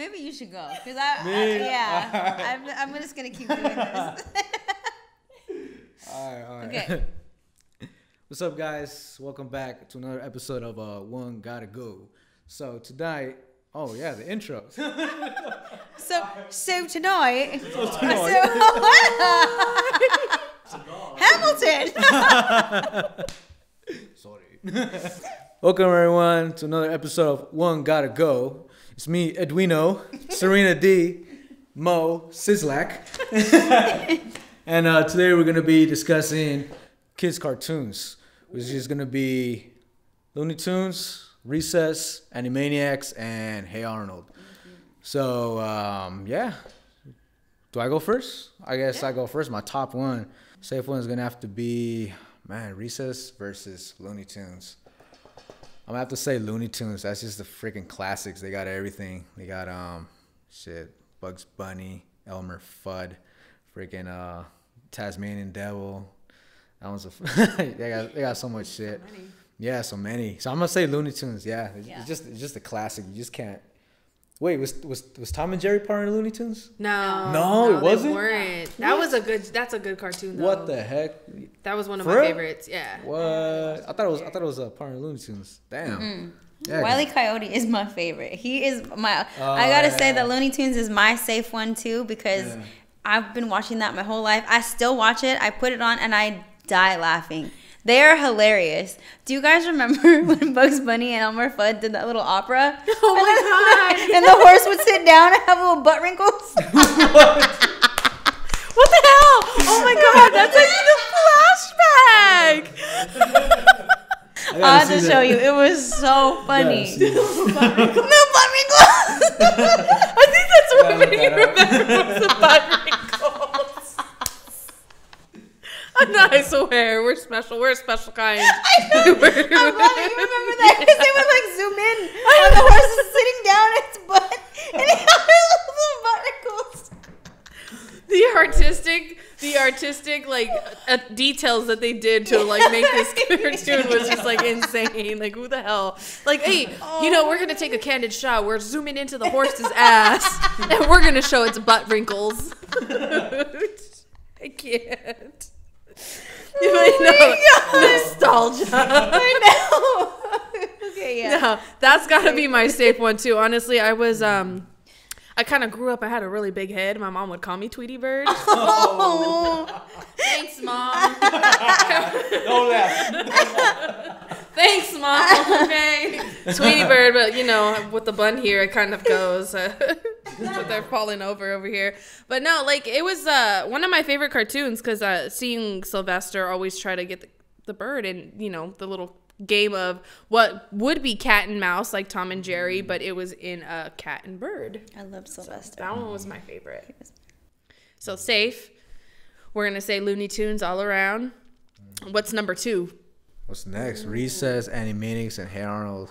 Maybe you should go because I, I Me? yeah I'm, I'm just gonna keep doing this. All right, all right. Okay. What's up, guys? Welcome back to another episode of uh, One Gotta Go. So tonight, oh yeah, the intro. So so tonight, So, Hamilton. sorry. Welcome everyone to another episode of One Gotta Go. It's me, Edwino, Serena D, Mo, Sislak, and uh, today we're gonna be discussing kids cartoons, which is gonna be Looney Tunes, Recess, Animaniacs, and Hey Arnold. So um, yeah, do I go first? I guess I go first. My top one, safe one is gonna have to be man Recess versus Looney Tunes. I'm gonna have to say Looney Tunes. That's just the freaking classics. They got everything. They got um shit Bugs Bunny, Elmer Fudd, freaking uh Tasmanian Devil. That one's a they got they got so much shit. Yeah, so many. So I'm gonna say Looney Tunes. Yeah, it's, Yeah. it's just it's just a classic. You just can't. Wait, was was was Tom and Jerry part of Looney Tunes? No, No, it wasn't? weren't. That was a good. That's a good cartoon. Though. What the heck? That was one of For my real? favorites. Yeah. What? I thought it was I thought it was a part of Looney Tunes. Damn. Yeah, 'cause- Wiley Coyote is my favorite. He is my. Oh, I gotta say that Looney Tunes is my safe one too because Yeah. I've been watching that my whole life. I still watch it. I put it on and I die laughing. They are hilarious. Do you guys remember when Bugs Bunny and Elmer Fudd did that little opera? Oh my god! and the horse would sit down and have little butt wrinkles. what What the hell? Oh my god! That's like the flashback. I I have to see show you. It was so funny. see that. Little butt wrinkles. I think that's what Yeah, made that remember was the butt wrinkles. We're special. We're a special kind. I know. I'm glad you remember that because they would like zoom in on the horse is sitting down its butt and it had little wrinkles. the artistic the artistic like uh, details that they did to like make this cartoon was just like insane like who the hell like hey you know we're gonna take a candid shot we're zooming into the horse's ass and we're gonna show its butt wrinkles i can't Oh no, nostalgia I know. okay, yeah. no, that's got to be my safe one too. Honestly, I was um, I kind of grew up. I had a really big head. My mom would call me Tweety Bird. Oh, Thanks, mom. Don't laugh. Thanks, mom. Okay, Tweety Bird, but you know, with the bun here, it kind of goes. Uh, but they're falling over over here. But no, like it was uh, one of my favorite cartoons because uh, seeing Sylvester always try to get the, the bird and you know the little game of what would be cat and mouse like Tom and Jerry, but it was in a cat and bird. I love Sylvester. That one was my favorite. So safe. We're gonna say Looney Tunes all around. What's number two? What's next? Recess, Animaniacs, and Hey Arnold.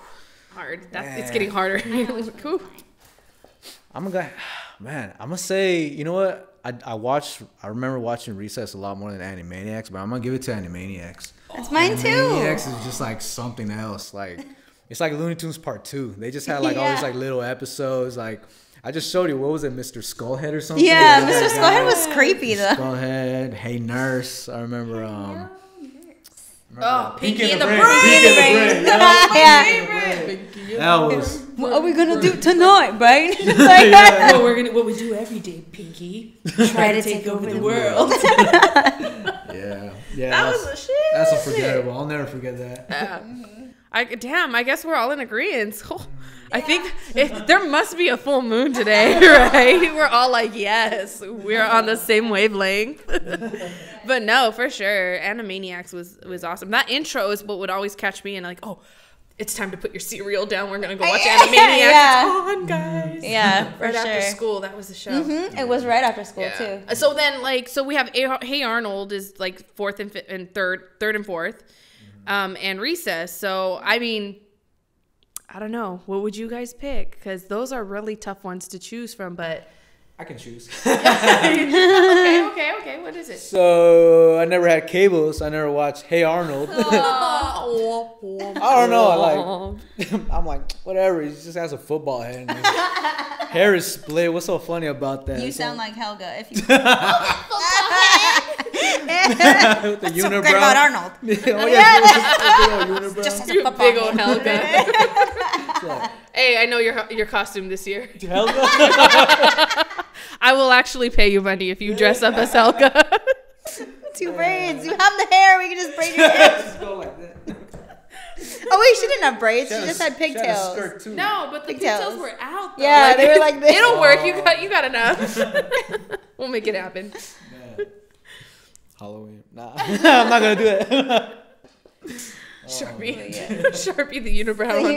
Hard. That's it's getting harder. Cool. I'm gonna, man. I'm gonna say, you know what? I I watched. I remember watching Recess a lot more than Animaniacs, but I'm gonna give it to Animaniacs. That's mine too. Animaniacs is just like something else. Like it's like Looney Tunes Part Two. They just had like all these like little episodes. Like I just showed you. What was it, Mr. Skullhead or something? Yeah, Mr. Skullhead was creepy though. Skullhead. Hey Nurse. I remember. Um. Oh, Pinky, and the Brain. Brain. Pinky and the Brain. yeah. That was. What are we gonna do tonight, right? Like, What we're gonna what we do every day, Pinky. Try to take over the world. Yeah. Yeah. That that's, was a shit. that's unforgettable. I'll never forget that. I damn. I guess we're all in agreement. I think if, there must be a full moon today, right? We're all like, yes, we're on the same wavelength. but no, for sure, Animaniacs was was awesome. That intro is what would always catch me, and like, oh, it's time to put your cereal down. We're gonna go watch Yeah, Animaniacs. yeah. It's on, guys. yeah, for Right sure. after school, that was the show. hmm It was right after school Yeah. too. So then, like, so we have A- Hey Arnold is like fourth and fifth and third, third and 4th um, and Recess. So I mean, I don't know. What would you guys pick? Because those are really tough ones to choose from. But I can choose. okay, okay, okay. What is it? so I never had cable, so I never watched Hey Arnold. I don't know. I like I'm like whatever. He just has a football head. And hair is split. What's so funny about that? You So- sound like Helga. If you oh, with the What's so unibrow. great about Arnold? oh yeah, unibrow. Just as a you football big old head. Helga. hey, I know your your costume this year. Helga. I will actually pay you money if you dress up as Helga. Two braids. You have the hair. We can just braid your hair. Go like that. Oh wait, she didn't have braids. She She just had had a- she had a pigtails. skirt, too. no, but the Pigtails. pigtails were out. Though. Yeah, they were like this. It'll work. You oh. got you got enough. we'll make it happen. Yeah. Halloween. Nah, I'm not gonna do it. Sharpie, oh, yeah. Sharpie the unibrow on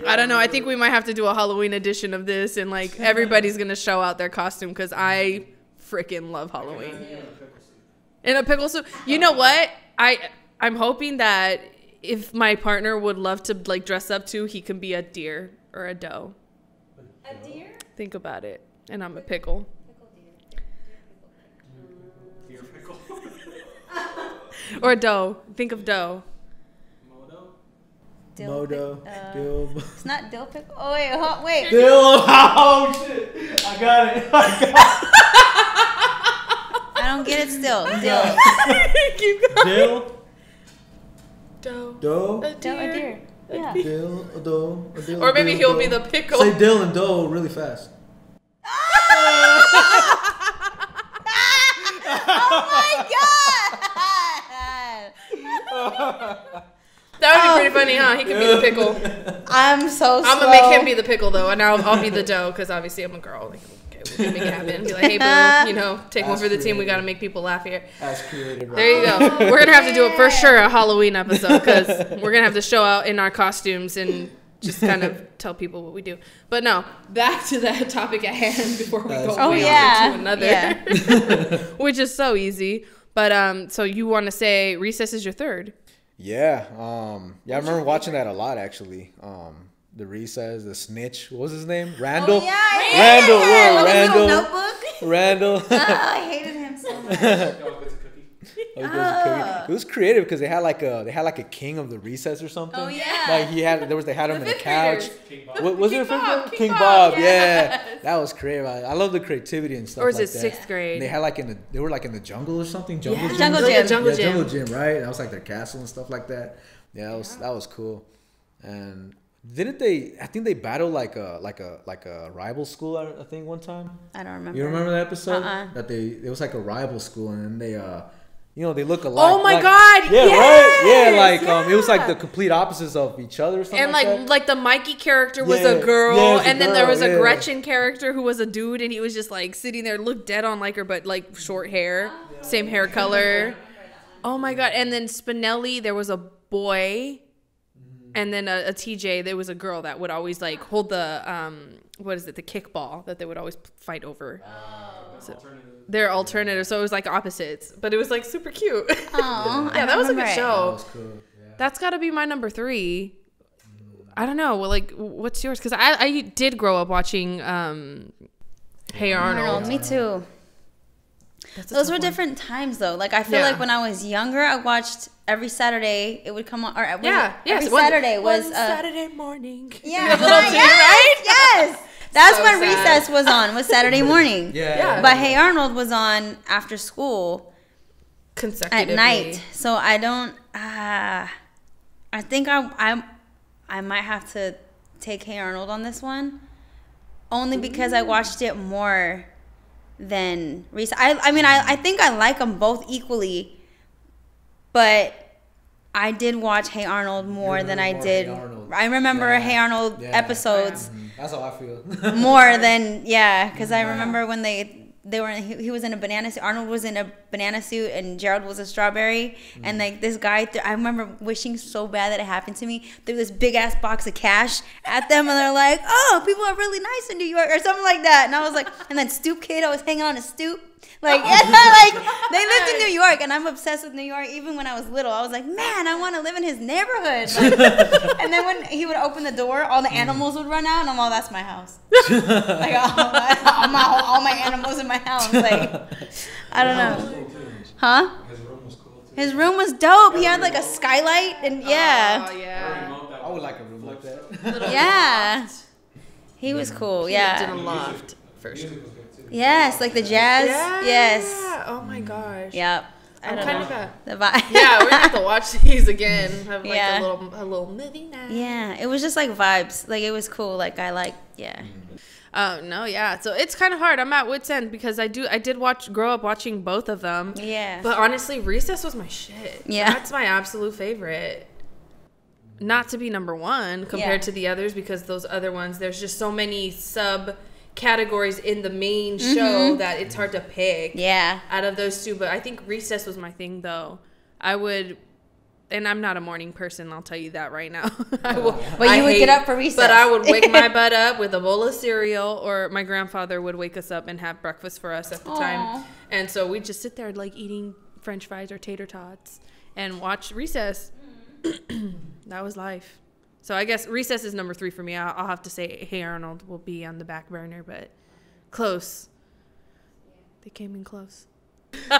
you. I don't know. I think we might have to do a Halloween edition of this, and like everybody's gonna show out their costume because I freaking love Halloween. In a pickle soup. You know what? I I'm hoping that if my partner would love to like dress up too, he can be a deer or a doe. A deer? Think about it. And I'm a pickle. Or dough. Think of dough. Dill Modo. pic- uh, Dill. It's not dill pickle. Oh wait, huh, wait. Dill. Oh shit! I got it. I got it. I don't get it still. Dill. Keep going. Dill. Dough. Doe. A Dill a deer. Yeah. Dill. A doe. A dill. Or maybe dill, he'll be the pickle. Say dill and doe really fast. oh my god! That would be pretty funny, huh? He could be the pickle. I'm so. I'm gonna make him be the pickle though, and I'll, I'll be the doe because obviously I'm a girl. Like, okay, we can make it happen. Be like, hey, boo, you know, take one for the team. We gotta make people laugh here. That's creative. Right? There you go. We're gonna have to do it for sure a Halloween episode because we're gonna have to show out in our costumes and just kind of tell people what we do. But no, back to that topic at hand before we That's go Oh yeah. on to another, Yeah. which is so easy. But um, so you want to say recess is your third? Yeah. Um. Yeah, I remember watching that a lot actually. Um. The recess, the snitch. What was his name? Randall. Oh, yeah, I Randall. hated Yeah, him. With Randall. Notebook. Randall. Oh, I hated him so much. It was, it was creative because they had like a they had like a king of the recess or something. Oh, yeah. Like he had there was they had him The in a fifth couch. graders. What, was King it a Bob. King King Bob, Bob? Yeah, that was creative. I, I love the creativity and stuff. Or is like it that. sixth grade? And they had like in the they were like in the jungle or something. Jungle Yeah, gym. Jungle Like a gym. jungle yeah, gym. jungle gym, right? That was like their castle and stuff like that. Yeah, that was that was cool. And didn't they? I think they battled like a like a like a rival school. I, I think one time. I don't remember. You remember that episode? Uh-uh. That they it was like a rival school, and then they uh, you know, they look alike. Oh my like- God, Yeah, right. Yeah, yes, like um, it was like the complete opposites of each other. Or something and like that. like the Mikey character was Yeah. a girl, Yeah, it was a and then there girl, was a. Gretchen character who was a dude, and he was just like sitting there, looked dead on like her, but like short hair, same hair color. Oh my god! And then Spinelli, there was a boy, and then a, a TJ. There was a girl that would always like hold the um, what is it, the kickball that they would always fight over. So, they're alternative, so it was like opposites, but it was like super cute. Oh, yeah, that was a good that show. was cool. Yeah. That's got to be my number three. I don't know. Well, like, what's yours? Because I, I did grow up watching um, Hey Arnold. Arnold, me too. Those were one. different times though. Like I feel Yeah. like when I was younger, I watched every Saturday. It would come on. Or uh, Yeah, yes. Every one- Saturday was. one uh, Saturday morning. Yeah, The little yes, right? Yes, that's So when sad. recess was on. Was Saturday morning. Yeah. Yeah. But Hey Arnold was on after school consecutively at night. So I don't. Uh, I think I I I might have to take Hey Arnold on this one, only because I watched it more than recess. I I mean I I think I like them both equally, but. I did watch Hey Arnold more than I did. Hey I remember Yeah. Hey Arnold Yeah. episodes Mhm. That's how I feel. more than yeah because i remember when they they were he, he was in a banana suit arnold was in a banana suit and gerald was a strawberry. And mm. like this guy i remember wishing so bad that it happened to me threw this big ass box of cash at them and they're like oh people are really nice in new york or something like that. And i was like and then stoop kid i was hanging on a stoop Like, like they lived in New York, and I'm obsessed with New York. Even when I was little, I was like, man, I want to live in his neighborhood. Like, and then when he would open the door, all the mm. animals would run out, and I'm all, that's my house. like all my, all my all my animals in my house. Like, I don't know, huh? His room was cool. His room was dope. He had like a skylight, and oh, yeah, Oh yeah. I would like a room like that. yeah. He was cool. Yeah. He lived in a loft for sure. Music was good too. Yes, like the jazz. Yes. Oh my mm. gosh. Yep. I I'm kind know. of a. The vibe. Yeah, we're gonna have to watch these again. Have like Yeah. a little a little movie night. Yeah, it was just like vibes. Like it was cool. Like I like, yeah. Oh no, yeah. So it's kind of hard. I'm at wit's end because I do I did watch grow up watching both of them. Yeah. But honestly, Recess was my shit. Yeah. That's my absolute favorite. Not to be number one compared Yeah. to the others because those other ones, there's just so many sub categories in the main show that it's hard to pick Mm-hmm. Yeah. out of those two. But I think Recess was my thing though. I would. And I'm not a morning person, I'll tell you that right now. I will, But you I would get up for recess. But I would wake my butt up with a bowl of cereal, or my grandfather would wake us up and have breakfast for us at the Aw. time. And so we'd just sit there like eating french fries or tater tots and watch Recess. that was life. So I guess Recess is number three for me. I'll, I'll have to say Hey Arnold will be on the back burner, but close. They came in close.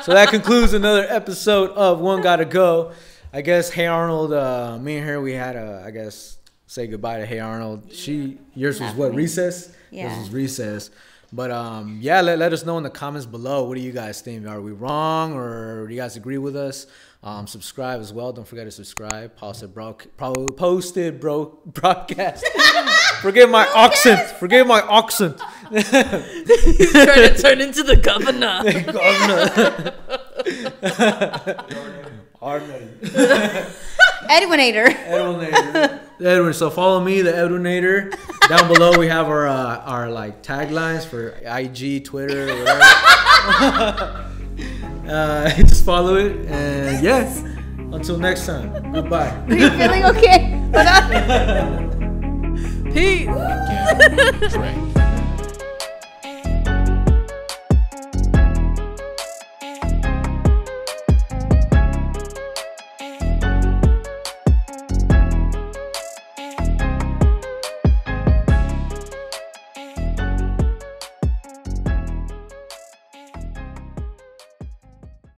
so that concludes another episode of One Gotta Go. I guess Hey Arnold, uh, me and her, we had to, I guess, say goodbye to Hey Arnold. She, yours was what recess. Yeah. Yours was recess. But um, yeah, let, let us know in the comments below. What do you guys think? Are we wrong, or do you guys agree with us? Um, subscribe as well. Don't forget to subscribe. Posted bro, pro, posted bro broadcast. Forgive my accent. Forgive my accent. He's trying to turn into the governor. Arnold. Edwinator. Edwinator. Edwin. So follow me, the Edwinator. Down below we have our uh, our like taglines for IG, Twitter, whatever. Uh, just follow it, and yes. Until next time. Goodbye. Are you feeling okay? Hold on. Peace. Drake.